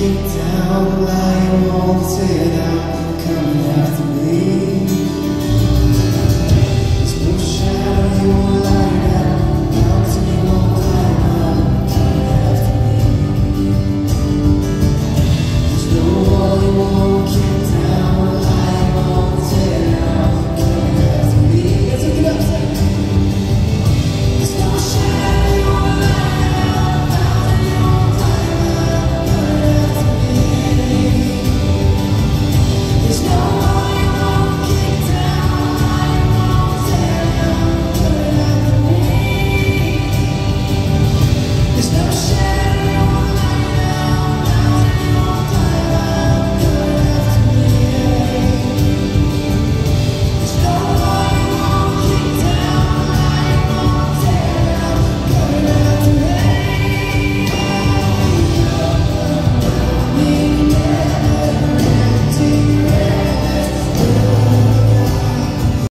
Down, the line, walked